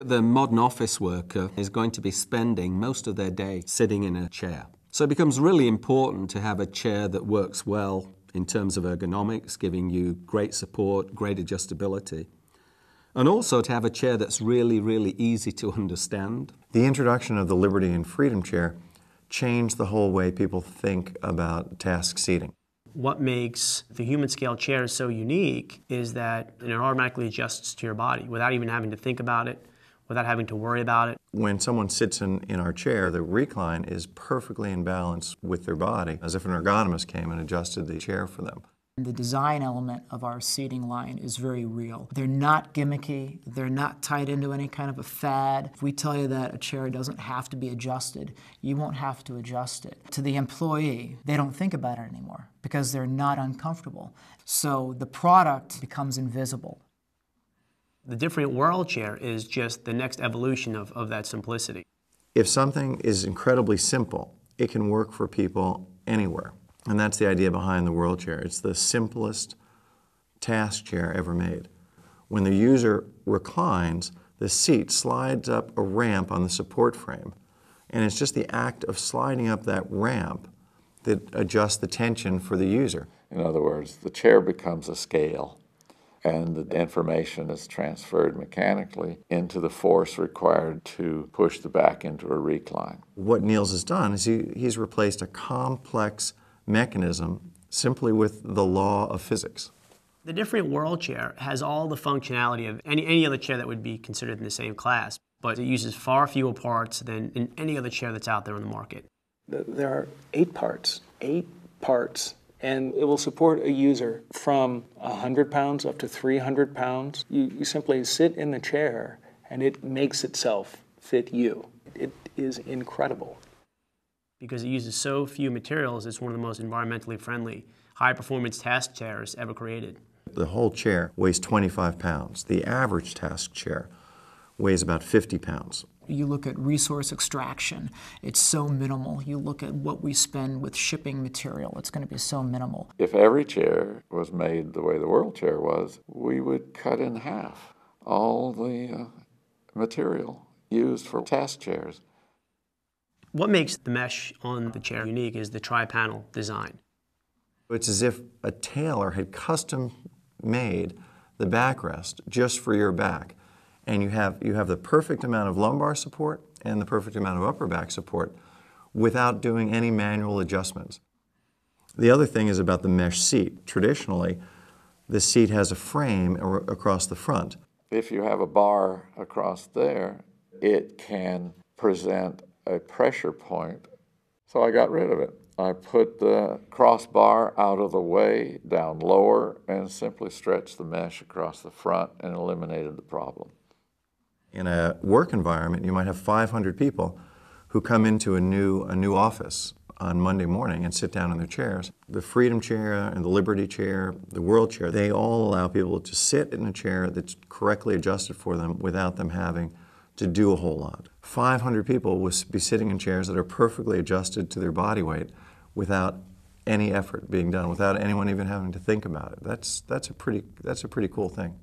The modern office worker is going to be spending most of their day sitting in a chair. So it becomes really important to have a chair that works well in terms of ergonomics, giving you great support, great adjustability. And also to have a chair that's really, really easy to understand. The introduction of the Liberty and Freedom chair changed the whole way people think about task seating. What makes the Humanscale chair so unique is that it automatically adjusts to your body without even having to think about it, without having to worry about it. When someone sits in, in our chair, the recline is perfectly in balance with their body, as if an ergonomist came and adjusted the chair for them. The design element of our seating line is very real. They're not gimmicky, they're not tied into any kind of a fad. If we tell you that a chair doesn't have to be adjusted, you won't have to adjust it. To the employee, they don't think about it anymore because they're not uncomfortable. So the product becomes invisible. The Diffrient world chair is just the next evolution of, of that simplicity. If something is incredibly simple, it can work for people anywhere. And that's the idea behind the world chair. It's the simplest task chair ever made. When the user reclines, the seat slides up a ramp on the support frame. And it's just the act of sliding up that ramp that adjusts the tension for the user. In other words, the chair becomes a scale and the information is transferred mechanically into the force required to push the back into a recline. What Niels has done is he, he's replaced a complex mechanism simply with the law of physics. The Diffrient world chair has all the functionality of any, any other chair that would be considered in the same class, but it uses far fewer parts than in any other chair that's out there on the market. There are eight parts, eight parts and it will support a user from 100 pounds up to 300 pounds. You, you simply sit in the chair and it makes itself fit you. It is incredible. Because it uses so few materials, it's one of the most environmentally friendly, high performance task chairs ever created. The whole chair weighs 25 pounds. The average task chair weighs about 50 pounds. You look at resource extraction, it's so minimal. You look at what we spend with shipping material, it's going to be so minimal. If every chair was made the way the world chair was, we would cut in half all the uh, material used for task chairs. What makes the mesh on the chair unique is the tri-panel design. It's as if a tailor had custom made the backrest just for your back and you have, you have the perfect amount of lumbar support and the perfect amount of upper back support without doing any manual adjustments. The other thing is about the mesh seat. Traditionally, the seat has a frame across the front. If you have a bar across there, it can present a pressure point. So I got rid of it. I put the crossbar out of the way, down lower, and simply stretched the mesh across the front and eliminated the problem in a work environment, you might have 500 people who come into a new, a new office on Monday morning and sit down in their chairs. The Freedom Chair and the Liberty Chair, the World Chair, they all allow people to sit in a chair that's correctly adjusted for them without them having to do a whole lot. 500 people will be sitting in chairs that are perfectly adjusted to their body weight without any effort being done, without anyone even having to think about it. That's, that's, a, pretty, that's a pretty cool thing.